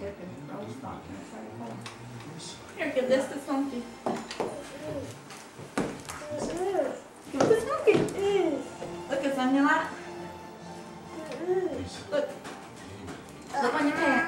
Here, give this to Smoky. Give it. Look, it's on your lap. Look. Look on your hand.